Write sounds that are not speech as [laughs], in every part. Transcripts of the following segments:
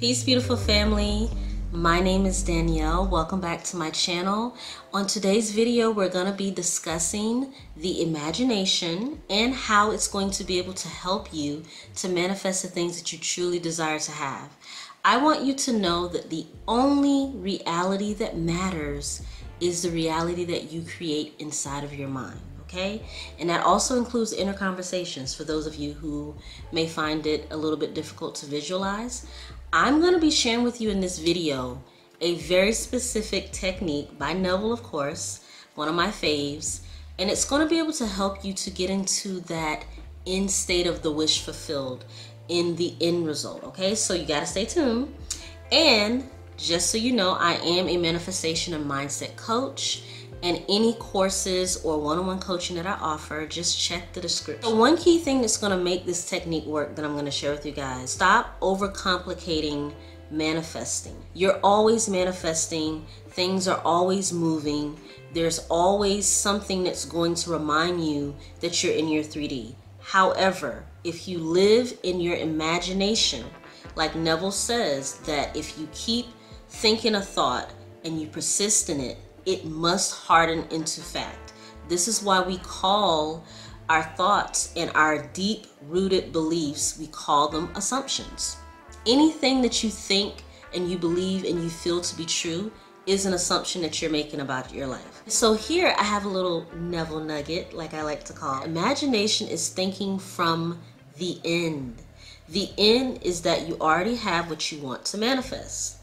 Peace, beautiful family. My name is Danielle. Welcome back to my channel. On today's video, we're going to be discussing the imagination and how it's going to be able to help you to manifest the things that you truly desire to have. I want you to know that the only reality that matters is the reality that you create inside of your mind okay? And that also includes inner conversations for those of you who may find it a little bit difficult to visualize. I'm going to be sharing with you in this video a very specific technique by Neville, of course, one of my faves, and it's going to be able to help you to get into that end state of the wish fulfilled in the end result, okay? So you got to stay tuned. And just so you know, I am a manifestation and mindset coach and any courses or one-on-one coaching that I offer, just check the description. One key thing that's gonna make this technique work that I'm gonna share with you guys, stop overcomplicating manifesting. You're always manifesting, things are always moving, there's always something that's going to remind you that you're in your 3D. However, if you live in your imagination, like Neville says, that if you keep thinking a thought and you persist in it, it must harden into fact. This is why we call our thoughts and our deep rooted beliefs, we call them assumptions. Anything that you think and you believe and you feel to be true is an assumption that you're making about your life. So here I have a little Neville nugget, like I like to call it. Imagination is thinking from the end. The end is that you already have what you want to manifest.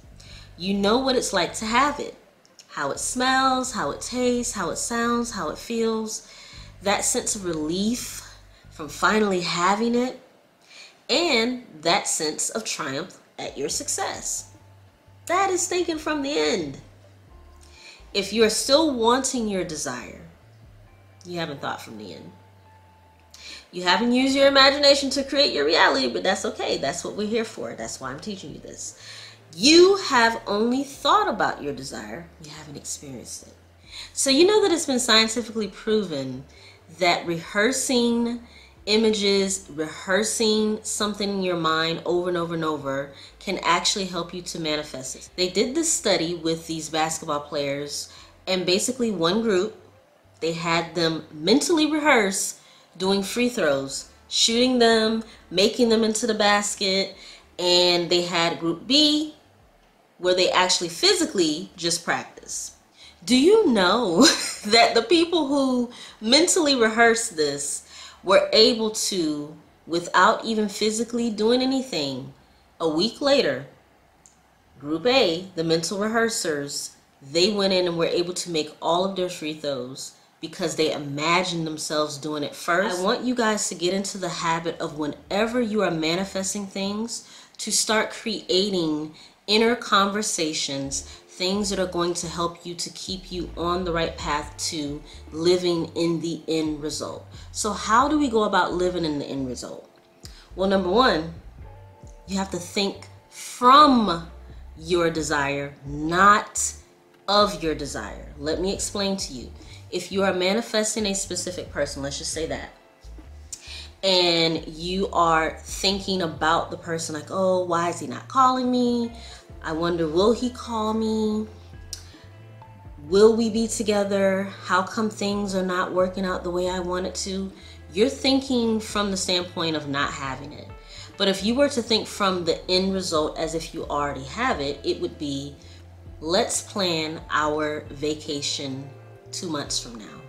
You know what it's like to have it how it smells, how it tastes, how it sounds, how it feels, that sense of relief from finally having it, and that sense of triumph at your success. That is thinking from the end. If you're still wanting your desire, you haven't thought from the end. You haven't used your imagination to create your reality, but that's okay. That's what we're here for. That's why I'm teaching you this. You have only thought about your desire, you haven't experienced it. So, you know that it's been scientifically proven that rehearsing images, rehearsing something in your mind over and over and over can actually help you to manifest it. They did this study with these basketball players, and basically, one group, they had them mentally rehearse doing free throws, shooting them, making them into the basket, and they had group B where they actually physically just practice. Do you know [laughs] that the people who mentally rehearsed this were able to, without even physically doing anything, a week later, Group A, the mental rehearsers, they went in and were able to make all of their free throws because they imagined themselves doing it first. I want you guys to get into the habit of whenever you are manifesting things to start creating inner conversations, things that are going to help you to keep you on the right path to living in the end result. So, how do we go about living in the end result? Well, number one, you have to think from your desire, not of your desire. Let me explain to you. If you are manifesting a specific person, let's just say that, and you are thinking about the person like, oh, why is he not calling me? I wonder, will he call me? Will we be together? How come things are not working out the way I want it to? You're thinking from the standpoint of not having it. But if you were to think from the end result as if you already have it, it would be let's plan our vacation two months from now.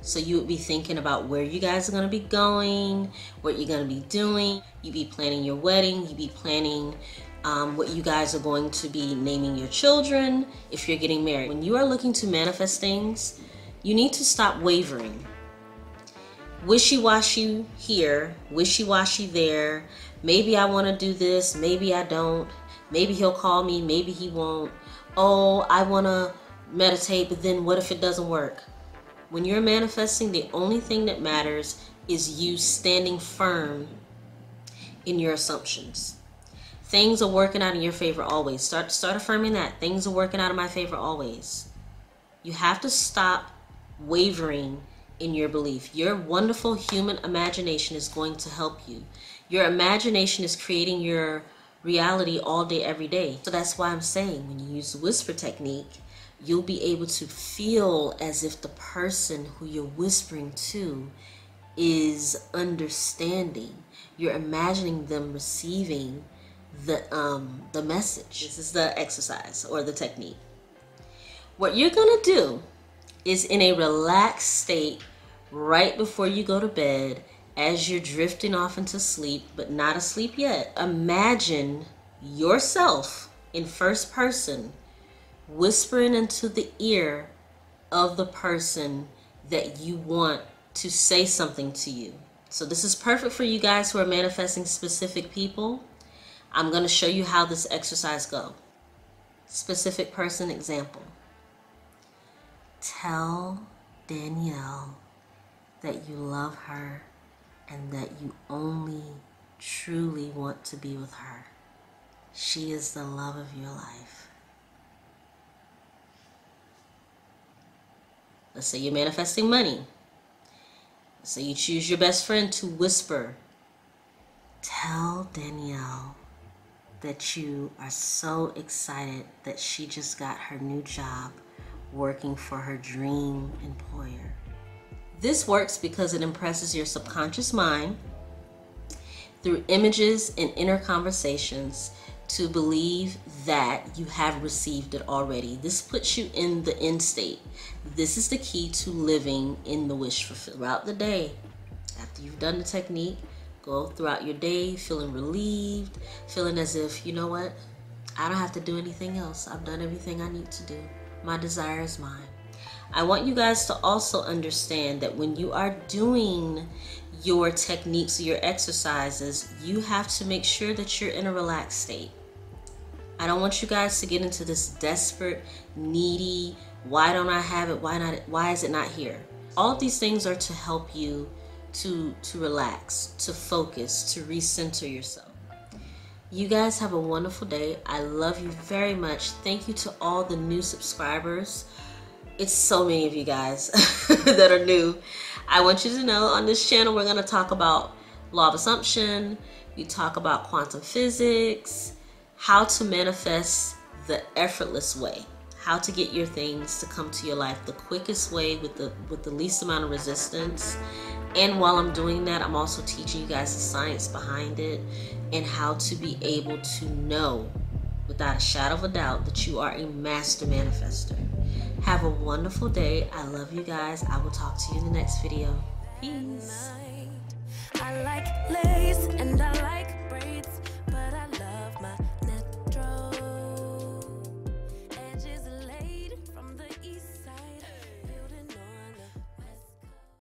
So you would be thinking about where you guys are going to be going, what you're going to be doing. You'd be planning your wedding. You'd be planning um, what you guys are going to be naming your children if you're getting married. When you are looking to manifest things, you need to stop wavering. Wishy washy here, wishy washy there. Maybe I want to do this, maybe I don't. Maybe he'll call me, maybe he won't. Oh, I want to meditate, but then what if it doesn't work? When you're manifesting, the only thing that matters is you standing firm in your assumptions. Things are working out in your favor always. Start start affirming that. Things are working out in my favor always. You have to stop wavering in your belief. Your wonderful human imagination is going to help you. Your imagination is creating your reality all day, every day. So that's why I'm saying when you use the whisper technique, you'll be able to feel as if the person who you're whispering to is understanding. You're imagining them receiving the um the message. This is the exercise or the technique. What you're gonna do is in a relaxed state right before you go to bed as you're drifting off into sleep, but not asleep yet. Imagine yourself in first person whispering into the ear of the person that you want to say something to you. So this is perfect for you guys who are manifesting specific people. I'm going to show you how this exercise go. Specific person example. Tell Danielle that you love her and that you only truly want to be with her. She is the love of your life. Let's say you're manifesting money. Let's say you choose your best friend to whisper. Tell Danielle that you are so excited that she just got her new job working for her dream employer. This works because it impresses your subconscious mind through images and inner conversations to believe that you have received it already. This puts you in the end state. This is the key to living in the wish fulfillment. Throughout the day, after you've done the technique, go throughout your day feeling relieved, feeling as if, you know what, I don't have to do anything else. I've done everything I need to do. My desire is mine. I want you guys to also understand that when you are doing your techniques, your exercises, you have to make sure that you're in a relaxed state. I don't want you guys to get into this desperate, needy, why don't I have it? Why not why is it not here? All of these things are to help you to to relax, to focus, to recenter yourself. You guys have a wonderful day. I love you very much. Thank you to all the new subscribers. It's so many of you guys [laughs] that are new. I want you to know on this channel we're going to talk about law of assumption, we talk about quantum physics, how to manifest the effortless way how to get your things to come to your life the quickest way with the with the least amount of resistance and while i'm doing that i'm also teaching you guys the science behind it and how to be able to know without a shadow of a doubt that you are a master manifester. Have a wonderful day. I love you guys. I will talk to you in the next video. Peace